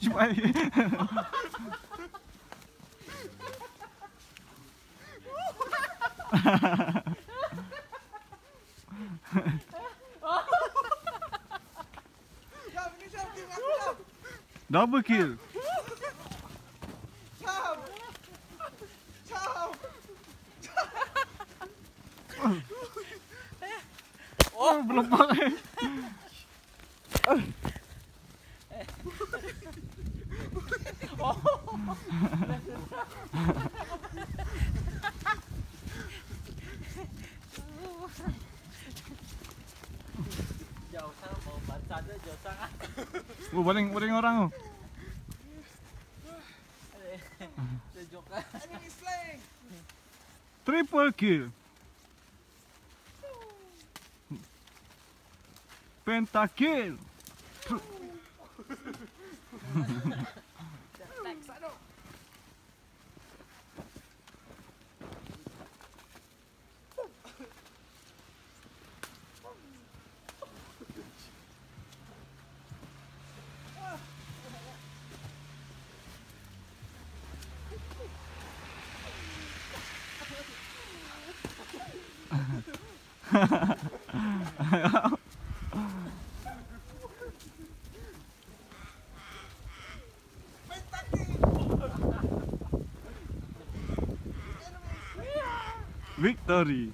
Cuma Jom, ni jom, team aku Oh, belum banget. Oh, baling, baling orang tu. Triple kill. 50 quilos. Ha ha ha. Victory!